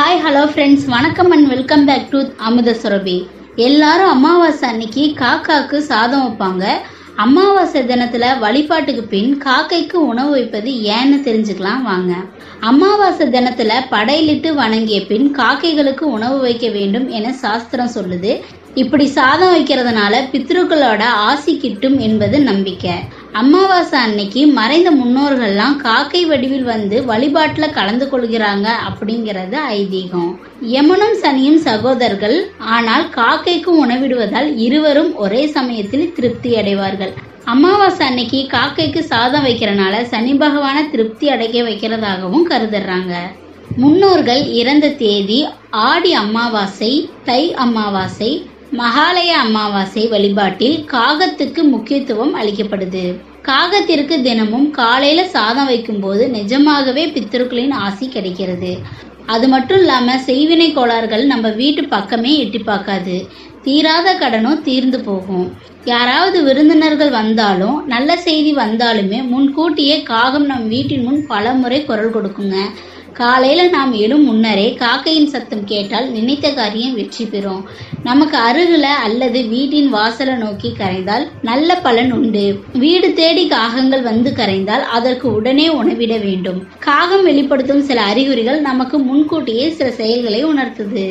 Hi hello friends வணக்கம் and welcome back to Amutha Surabhi எல்லாரும் அமாவாசை அன்னைக்கு காக்காக்கு சாதம் வைப்பாங்க. அமாவாசை தினத்துல வழிபாட்டுக்கு பின் காக்கைக்கு உணவு வைப்பது ஏன்னு தெரிஞ்சுக்கலாம் வாங்க. அமாவாசை தினத்துல படையிலிட்டு வணங்கிய பின் காக்கைகளுக்கு உணவு வைக்க வேண்டும் என சாஸ்திரம் சொல்லுது. இப்படி சாதம் வைக்கிறதுனால பித்ருக்களோட ஆசி கிட்டும் என்பது நம்பிக்கை. அமாவாசை அன்னைக்கு மறைந்த முன்னோர்கள்லாம் காக்கை வடிவில் வந்து வழிபாட்டில் கலந்து கொள்கிறாங்க அப்படிங்கிறது ஐதீகம். யமனும் சனியும் சகோதரர்கள் ஆனால் காக்கைக்கு உணவிடுவதால் இருவரும் ஒரே சமயத்தில் திருப்தி அடைவார்கள். அமாவாசை அன்னைக்கு காக்கைக்கு சாதம் வைக்கிறனால சனி பகவான திருப்தி அடைக்க வைக்கிறதாகவும் கருதுறாங்க. முன்னோர்கள் இறந்த தேதி ஆடி அமாவாசை தை அமாவாசை மகாலய அமாவாசை வழிபாட்டில் காகத்துக்கு முக்கியத்துவம் அளிக்கப்படுது. காகத்திற்கு தினமும் காலையில சாதம் வைக்கும்போது நிஜமாகவே பித்தருக்களின் ஆசி கிடைக்கிறது. அது மட்டும் இல்லாம செய்வினை கோளாறுகள் நம்ம வீட்டு பக்கமே எட்டி பார்க்காது. தீராத கடனும் தீர்ந்து போகும். யாராவது விருந்தினர்கள் வந்தாலும் நல்ல செய்தி வந்தாலுமே முன்கூட்டியே காகம் நம் வீட்டின் முன் பல முறை குரல் கொடுக்குங்க. காலையில நாம் எழும் முன்னரே காக்கையின் சத்தம் கேட்டால் நினைத்த காரியம் வெற்றி பெறும். நமக்கு அருகில அல்லது வீட்டின் வாசலை நோக்கி கரைந்தால் நல்ல பலன் உண்டு. வீடு தேடி காகங்கள் வந்து கரைந்தால் அதற்கு உடனே உணவிட வேண்டும். காகம் வெளிப்படுத்தும் சில அறிகுறிகள் நமக்கு முன்கூட்டியே சில செயல்களை உணர்த்துது.